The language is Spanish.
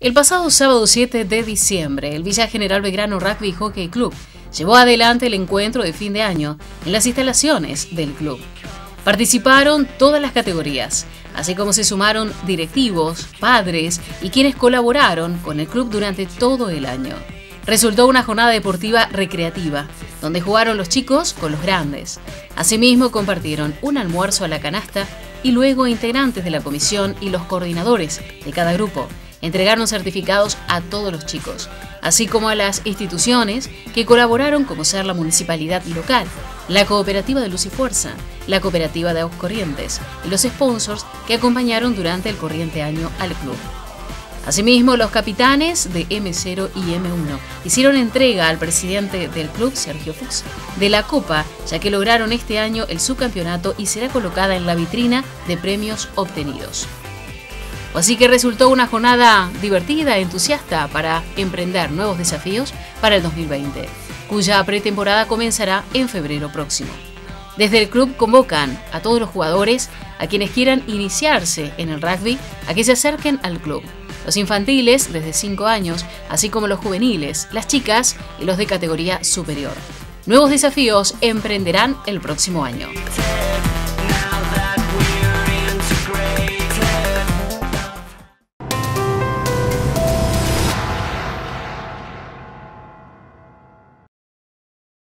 El pasado sábado 7 de diciembre, el Villa General Belgrano Rugby Hockey Club llevó adelante el encuentro de fin de año en las instalaciones del club. Participaron todas las categorías, así como se sumaron directivos, padres y quienes colaboraron con el club durante todo el año. Resultó una jornada deportiva recreativa, donde jugaron los chicos con los grandes. Asimismo, compartieron un almuerzo a la canasta y luego integrantes de la comisión y los coordinadores de cada grupo entregaron certificados a todos los chicos, así como a las instituciones que colaboraron como ser la municipalidad local, la cooperativa de Luz y Fuerza, la cooperativa de Aguas Corrientes y los sponsors que acompañaron durante el corriente año al club. Asimismo, los capitanes de M0 y M1 hicieron entrega al presidente del club, Sergio Fuchs, de la copa, ya que lograron este año el subcampeonato y será colocada en la vitrina de premios obtenidos. Así que resultó una jornada divertida, entusiasta para emprender nuevos desafíos para el 2020, cuya pretemporada comenzará en febrero próximo. Desde el club convocan a todos los jugadores, a quienes quieran iniciarse en el rugby, a que se acerquen al club. Los infantiles desde 5 años, así como los juveniles, las chicas y los de categoría superior. Nuevos desafíos emprenderán el próximo año.